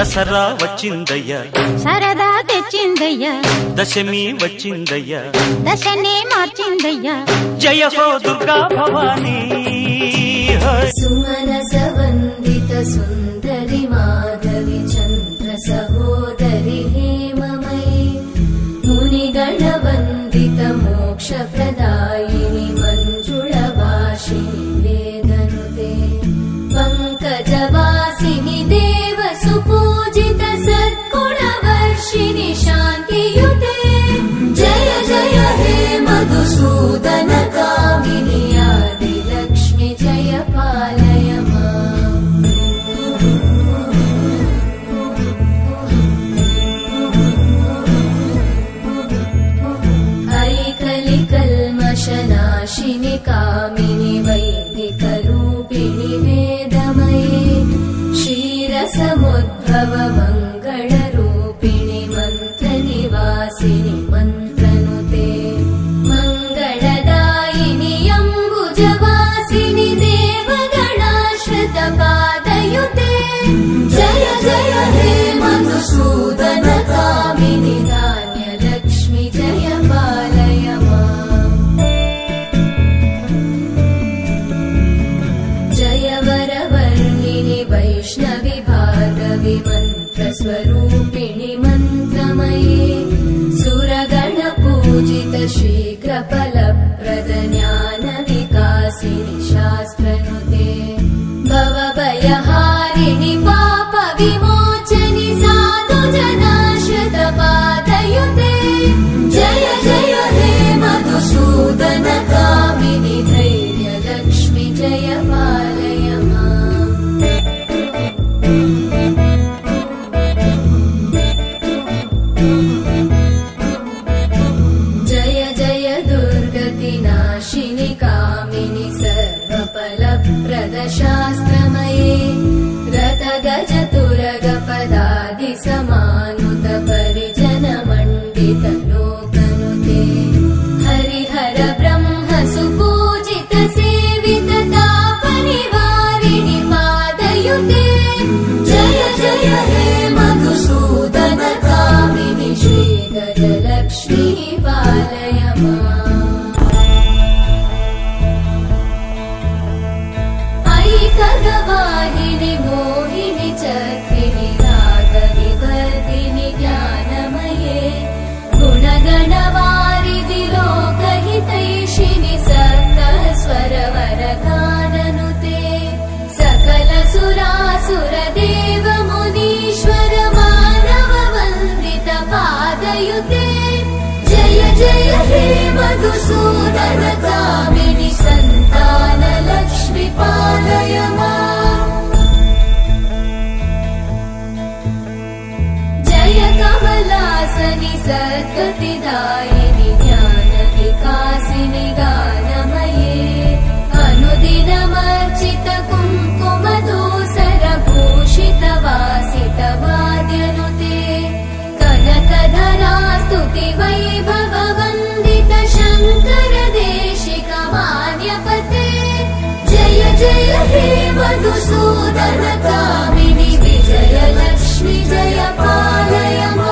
దసరా వచ్చిందయ్యా. సరదా తెచ్చిందయ్యా. దశమి వచ్చిందయ్యా. దశని మార్చిందయ్యా. జయ హో దుర్గా భవాని. సుమన సవందిత సుందరి మాధవి చంద్ర సహోదరి వందిత మోక్ష मधुसूदन कामिनि आदिलक्ष्मि जय पालय माम् ऐकलिकल्मषनाशिनि कामिनि कामिनि धान्यलक्ष्मि जय पालय माम् जय वरवर्णिनि वैष्णवि भार्गवि मन्त्रस्वरूपिणि मन्त्रमये सुरगणपूजित शीघ्रफलप्रद दुर्गतिनाशिनि कामिनि सर्वफलप्रदशास्त्रमये रथगज तुरगपदादि समानुत परिजनमण्डित लोकनुते हरिहर ब्रह्म सुपूजित सेवित तापनिवारिणि पादयुते जय जय हे मधुसूदन कमलासनि सद्गतिदायिनि ज्ञानविकासिनि गानमये अनुदिनमर्चित कुङ्कुमदोसर भूषित वासित वाद्यनुते कनकधरा स्तुति वैभव वन्दित शङ्कर जय जय हे मधुसूदन कामिनि विजय लक्ष्मि जय पालय माम्